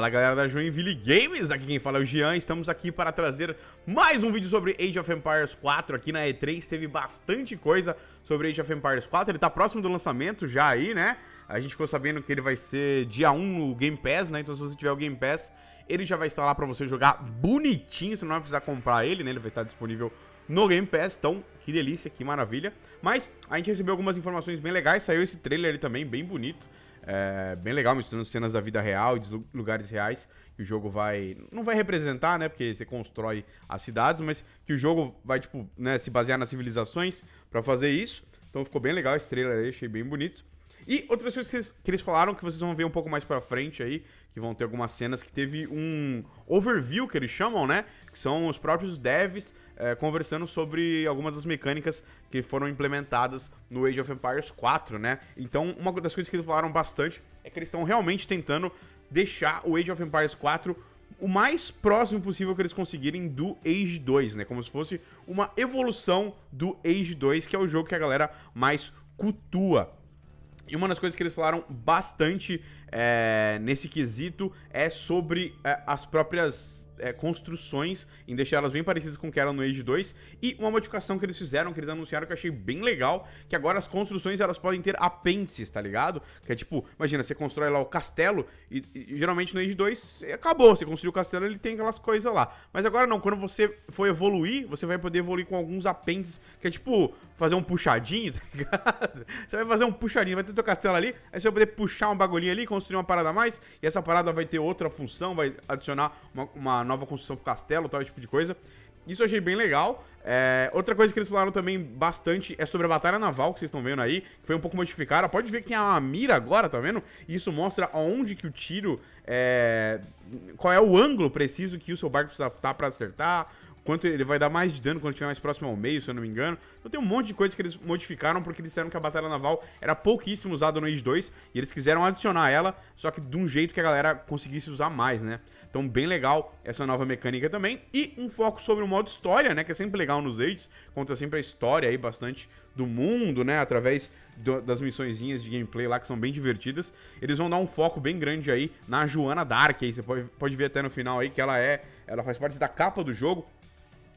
Fala galera da Joinville Games, aqui quem fala é o Jean, estamos aqui para trazer mais um vídeo sobre Age of Empires 4 aqui na E3, teve bastante coisa sobre Age of Empires 4, ele tá próximo do lançamento já aí, né? A gente ficou sabendo que ele vai ser dia 1 no Game Pass, né? Então se você tiver o Game Pass, ele já vai estar lá para você jogar bonitinho, você não vai precisar comprar ele, né? Ele vai estar disponível no Game Pass, então que delícia, que maravilha. Mas a gente recebeu algumas informações bem legais, saiu esse trailer ali também, bem bonito. É, bem legal, mostrando cenas da vida real e de lugares reais que o jogo vai. Não vai representar, né? Porque você constrói as cidades, mas que o jogo vai, tipo, né, se basear nas civilizações para fazer isso. Então ficou bem legal esse trailer aí, achei bem bonito. E outras coisas que eles, falaram que vocês vão ver um pouco mais pra frente aí, que vão ter algumas cenas que teve um overview que eles chamam, né? Que são os próprios devs é, conversando sobre algumas das mecânicas que foram implementadas no Age of Empires 4, né? Então, uma das coisas que eles falaram bastante é que eles estão realmente tentando deixar o Age of Empires 4 o mais próximo possível que eles conseguirem do Age 2, né? Como se fosse uma evolução do Age 2, que é o jogo que a galera mais cultua. E uma das coisas que eles falaram bastante é, nesse quesito é sobre é, as próprias é, construções, em deixar elas bem parecidas com o que eram no Age 2. E uma modificação que eles fizeram, que eles anunciaram que eu achei bem legal, que agora as construções elas podem ter apêndices, tá ligado? Que é tipo, imagina, você constrói lá o castelo e, e geralmente no Age 2 acabou, você construiu o castelo ele tem aquelas coisas lá. Mas agora não, quando você for evoluir, você vai poder evoluir com alguns apêndices, que é tipo fazer um puxadinho, tá ligado? Você vai fazer um puxadinho, vai ter teu castelo ali, aí você vai poder puxar um bagulhinho ali, uma parada a mais, e essa parada vai ter outra função, vai adicionar uma, uma nova construção pro castelo, tal tipo de coisa. Isso eu achei bem legal. É, outra coisa que eles falaram também bastante é sobre a batalha naval que vocês estão vendo aí, que foi um pouco modificada. Pode ver que tem uma mira agora, tá vendo? E isso mostra aonde que o tiro é... Qual é o ângulo preciso que o seu barco precisa estar para acertar quanto ele vai dar mais de dano quando estiver mais próximo ao meio, se eu não me engano. Então tem um monte de coisas que eles modificaram porque disseram que a batalha naval era pouquíssimo usada no Age 2 e eles quiseram adicionar ela, só que de um jeito que a galera conseguisse usar mais, né? Então bem legal essa nova mecânica também e um foco sobre o modo história, né, que é sempre legal nos Ages, conta sempre a história aí bastante do mundo, né, através do, das missõezinhas de gameplay lá que são bem divertidas. Eles vão dar um foco bem grande aí na Joana Dark aí, você pode, pode ver até no final aí que ela é, ela faz parte da capa do jogo,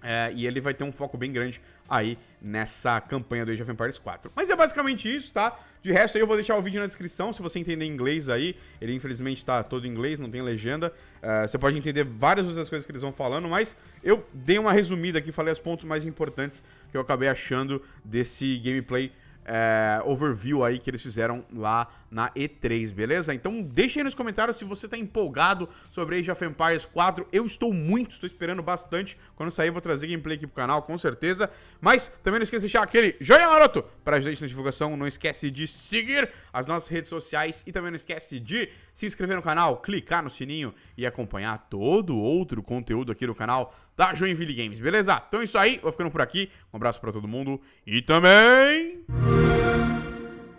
é, e ele vai ter um foco bem grande aí nessa campanha do Age of Empires 4. Mas é basicamente isso, tá? De resto aí eu vou deixar o vídeo na descrição, se você entender inglês aí, ele infelizmente tá todo em inglês, não tem legenda. Uh, você pode entender várias outras coisas que eles vão falando, mas eu dei uma resumida aqui, falei os pontos mais importantes que eu acabei achando desse gameplay é, overview aí que eles fizeram lá na E3, beleza? Então deixa aí nos comentários se você tá empolgado sobre Age of Empires 4. Eu estou muito, estou esperando bastante. Quando sair vou trazer gameplay aqui pro canal, com certeza. Mas também não esqueça de deixar aquele joinha maroto para ajudar a gente na divulgação. Não esquece de seguir as nossas redes sociais e também não esquece de se inscrever no canal, clicar no sininho e acompanhar todo outro conteúdo aqui no canal da Joinville Games, beleza? Então é isso aí, vou ficando por aqui. Um abraço para todo mundo e também...